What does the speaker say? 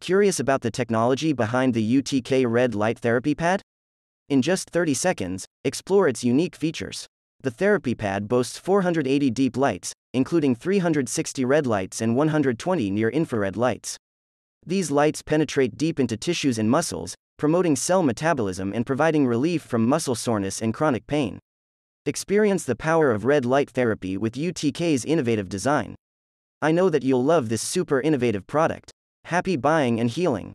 Curious about the technology behind the UTK Red Light Therapy Pad? In just 30 seconds, explore its unique features. The therapy pad boasts 480 deep lights, including 360 red lights and 120 near infrared lights. These lights penetrate deep into tissues and muscles, promoting cell metabolism and providing relief from muscle soreness and chronic pain. Experience the power of red light therapy with UTK's innovative design. I know that you'll love this super innovative product. Happy buying and healing.